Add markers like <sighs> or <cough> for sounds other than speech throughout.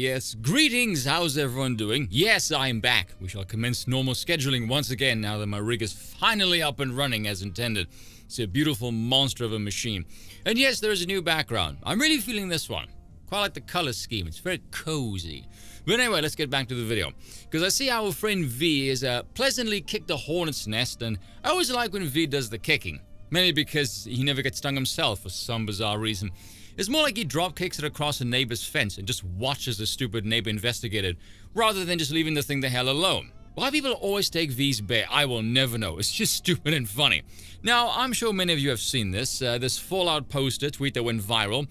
yes. Greetings, how's everyone doing? Yes, I am back. We shall commence normal scheduling once again now that my rig is finally up and running as intended. It's a beautiful monster of a machine. And yes, there is a new background. I'm really feeling this one. Quite like the color scheme. It's very cozy. But anyway, let's get back to the video. Because I see our friend Vee is uh, pleasantly kicked a hornet's nest, and I always like when Vee does the kicking. Mainly because he never gets stung himself for some bizarre reason. It's more like he drop kicks it across a neighbor's fence and just watches the stupid neighbor investigate it, rather than just leaving the thing the hell alone. Why people always take Vee's bait, I will never know. It's just <laughs> stupid and funny. Now, I'm sure many of you have seen this, uh, this Fallout poster tweet that went viral.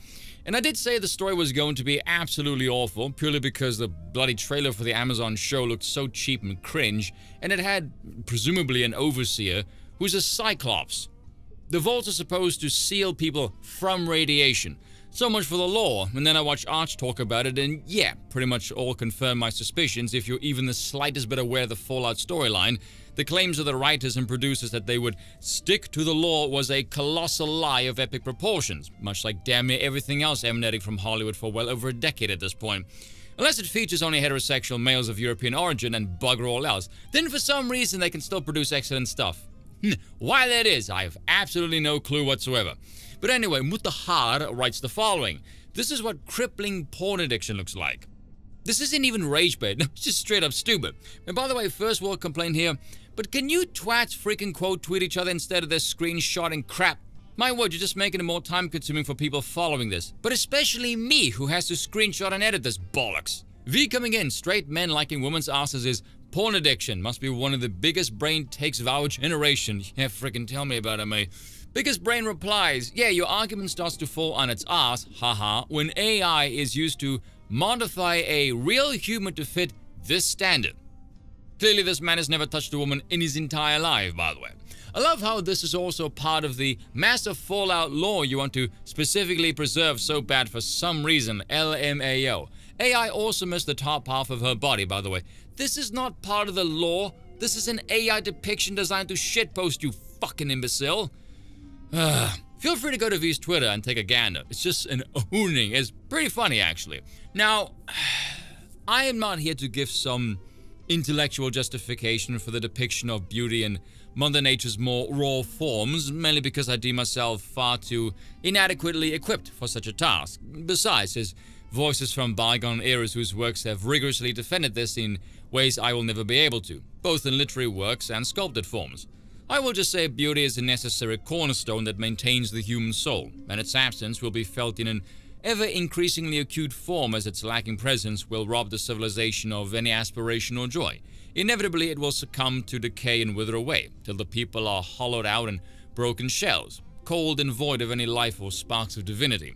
And I did say the story was going to be absolutely awful, purely because the bloody trailer for the Amazon show looked so cheap and cringe, and it had, presumably, an overseer who's a Cyclops. The vaults are supposed to seal people from radiation, so much for the lore, and then I watched Arch talk about it, and yeah, pretty much all confirm my suspicions if you're even the slightest bit aware of the Fallout storyline. The claims of the writers and producers that they would stick to the lore was a colossal lie of epic proportions, much like damn near everything else emanating from Hollywood for well over a decade at this point. Unless it features only heterosexual males of European origin and bugger all else, then for some reason they can still produce excellent stuff. Why that is, I have absolutely no clue whatsoever. But anyway, Mutahar writes the following. This is what crippling porn addiction looks like. This isn't even rage bait, <laughs> it's just straight up stupid. And by the way, first world complaint here, but can you twats freaking quote tweet each other instead of this screenshotting crap? My word, you're just making it more time consuming for people following this. But especially me, who has to screenshot and edit this bollocks. Vee coming in, straight men liking women's asses is porn addiction. Must be one of the biggest brain takes of our generation. <laughs> Yeah, freaking tell me about it, mate. Biggest Brain replies, yeah, your argument starts to fall on its ass, haha, when AI is used to modify a real human to fit this standard. Clearly this man has never touched a woman in his entire life, by the way. I love how this is also part of the massive Fallout lore you want to specifically preserve so bad for some reason, LMAO. AI also missed the top half of her body, by the way. This is not part of the lore. This is an AI depiction designed to shitpost you fucking imbecile. Ah, feel free to go to Vee's Twitter and take a gander. It's just an owning. It's pretty funny, actually. Now, <sighs> I am not here to give some intellectual justification for the depiction of beauty in Mother Nature's more raw forms, mainly because I deem myself far too inadequately equipped for such a task. Besides, his voices from bygone eras whose works have rigorously defended this in ways I will never be able to, both in literary works and sculpted forms. I will just say beauty is a necessary cornerstone that maintains the human soul, and its absence will be felt in an ever increasingly acute form as its lacking presence will rob the civilization of any aspiration or joy. Inevitably, it will succumb to decay and wither away, till the people are hollowed out and broken shells, cold and void of any life or sparks of divinity.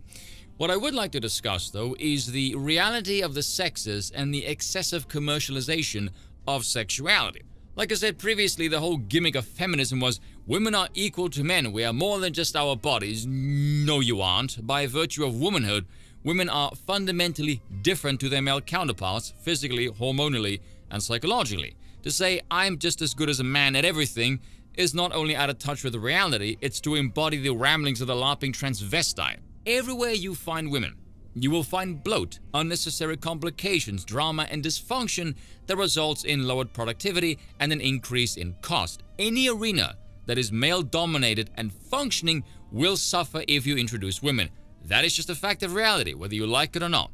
What I would like to discuss, though, is the reality of the sexes and the excessive commercialization of sexuality. Like I said previously, the whole gimmick of feminism was women are equal to men, we are more than just our bodies. No, you aren't. By virtue of womanhood, women are fundamentally different to their male counterparts, physically, hormonally, and psychologically. To say I'm just as good as a man at everything is not only out of touch with reality, it's to embody the ramblings of the LARPing transvestite. Everywhere you find women, you will find bloat, unnecessary complications, drama, and dysfunction that results in lowered productivity and an increase in cost. Any arena that is male-dominated and functioning will suffer if you introduce women. That is just a fact of reality, whether you like it or not.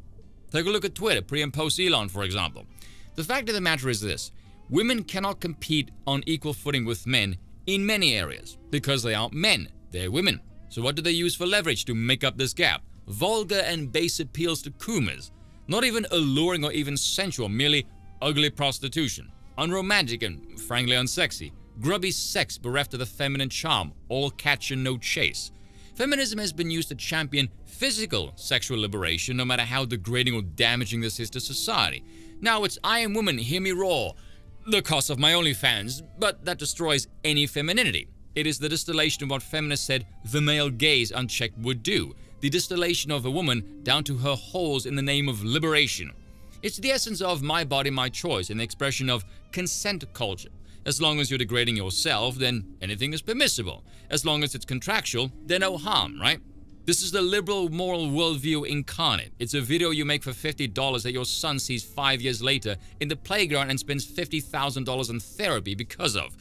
Take a look at Twitter, pre and post Elon, for example. The fact of the matter is this. Women cannot compete on equal footing with men in many areas because they aren't men, they're women. So what do they use for leverage to make up this gap? vulgar and base appeals to coomers, not even alluring or even sensual, merely ugly prostitution, unromantic and frankly unsexy, grubby sex bereft of the feminine charm, all catch and no chase. Feminism has been used to champion physical sexual liberation, no matter how degrading or damaging this is to society. Now it's I am woman, hear me roar, the cost of my OnlyFans, but that destroys any femininity. It is the distillation of what feminists said the male gaze unchecked would do, the distillation of a woman down to her holes in the name of liberation. It's the essence of my body, my choice, the expression of consent culture. As long as you're degrading yourself, then anything is permissible. As long as it's contractual, then no harm, right? This is the liberal moral worldview incarnate. It's a video you make for $50 that your son sees five years later in the playground and spends $50,000 in therapy because of.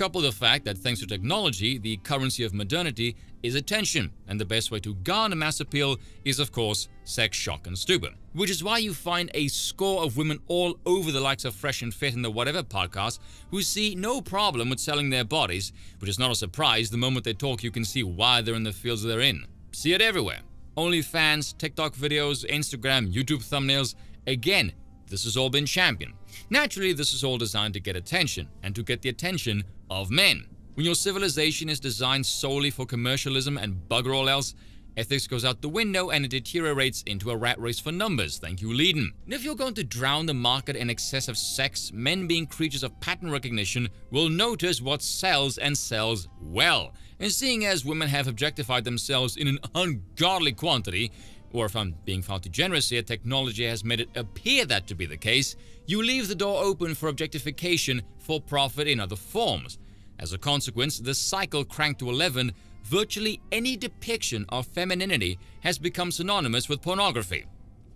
Couple the fact that thanks to technology, the currency of modernity is attention, and the best way to garner mass appeal is, of course, sex, shock, and stupor. Which is why you find a score of women all over the likes of Fresh and Fit and the Whatever podcast who see no problem with selling their bodies, which is not a surprise. The moment they talk, you can see why they're in the fields they're in. See it everywhere. OnlyFans, TikTok videos, Instagram, YouTube thumbnails. Again, this has all been championed. Naturally, this is all designed to get attention, and to get the attention of men. When your civilization is designed solely for commercialism and bugger all else, ethics goes out the window and it deteriorates into a rat race for numbers. Thank you, Leiden. And if you're going to drown the market in excessive sex, men being creatures of pattern recognition will notice what sells and sells well. And seeing as women have objectified themselves in an ungodly quantity, or if I'm being far too generous here, technology has made it appear that to be the case, you leave the door open for objectification for profit in other forms. As a consequence, the cycle cranked to 11, virtually any depiction of femininity has become synonymous with pornography.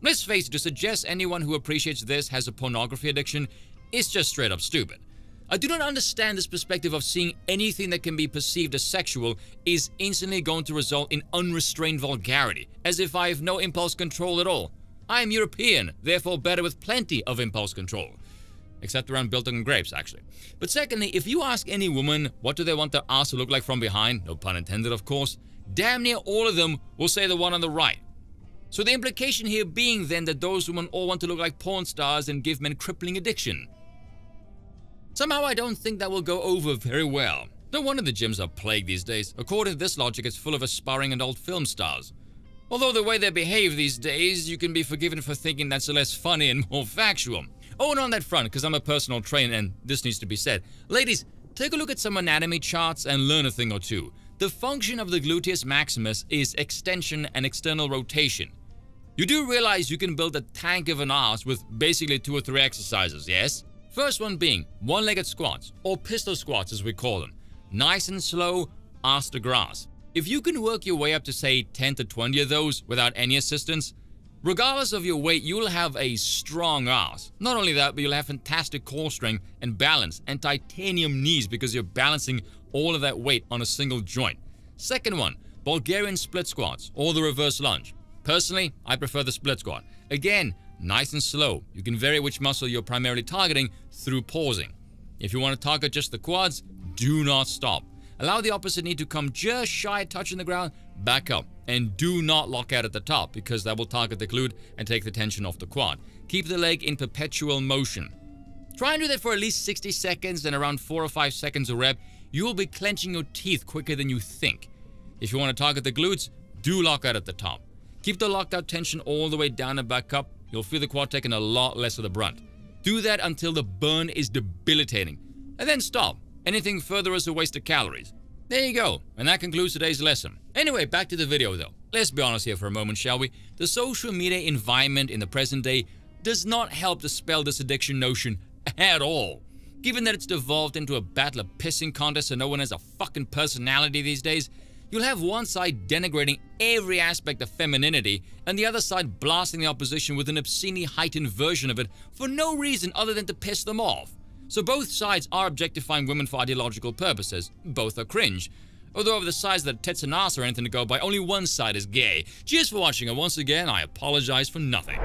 Let's face it, to suggest anyone who appreciates this has a pornography addiction is just straight up stupid. I do not understand this perspective of seeing anything that can be perceived as sexual is instantly going to result in unrestrained vulgarity, as if I have no impulse control at all. I am European, therefore better with plenty of impulse control. Except around Biltong grapes, actually. But secondly, if you ask any woman what do they want their ass to look like from behind, no pun intended of course, damn near all of them will say the one on the right. So the implication here being then that those women all want to look like porn stars and give men crippling addiction. Somehow I don't think that will go over very well. No wonder the gyms are plagued these days. According to this logic, it's full of aspiring and old film stars. Although the way they behave these days, you can be forgiven for thinking that's less funny and more factual. Oh, and on that front, because I'm a personal trainer and this needs to be said. Ladies, take a look at some anatomy charts and learn a thing or two. The function of the gluteus maximus is extension and external rotation. You do realize you can build a tank of an ass with basically two or three exercises, yes? First one being one-legged squats, or pistol squats as we call them. Nice and slow, ass to grass. If you can work your way up to say 10 to 20 of those without any assistance, regardless of your weight, you'll have a strong ass. Not only that, but you'll have fantastic core strength and balance and titanium knees because you're balancing all of that weight on a single joint. Second one, Bulgarian split squats or the reverse lunge. Personally, I prefer the split squat. Again, nice and slow. You can vary which muscle you're primarily targeting through pausing. If you want to target just the quads, do not stop. Allow the opposite knee to come just shy touching the ground, back up, and do not lock out at the top because that will target the glute and take the tension off the quad. Keep the leg in perpetual motion. Try and do that for at least 60 seconds and around 4 or 5 seconds a rep. You will be clenching your teeth quicker than you think. If you want to target the glutes, do lock out at the top. Keep the locked out tension all the way down and back up you'll feel the quad taking a lot less of the brunt. Do that until the burn is debilitating, and then stop. Anything further is a waste of calories. There you go, and that concludes today's lesson. Anyway, back to the video though. Let's be honest here for a moment, shall we? The social media environment in the present day does not help dispel this addiction notion <laughs> at all. Given that it's devolved into a battle of pissing contests and no one has a fucking personality these days, You'll have one side denigrating every aspect of femininity and the other side blasting the opposition with an obscenely heightened version of it for no reason other than to piss them off. So both sides are objectifying women for ideological purposes. Both are cringe. Although of the size that tits and ass are anything to go by, only one side is gay. Cheers for watching, and once again, I apologize for nothing.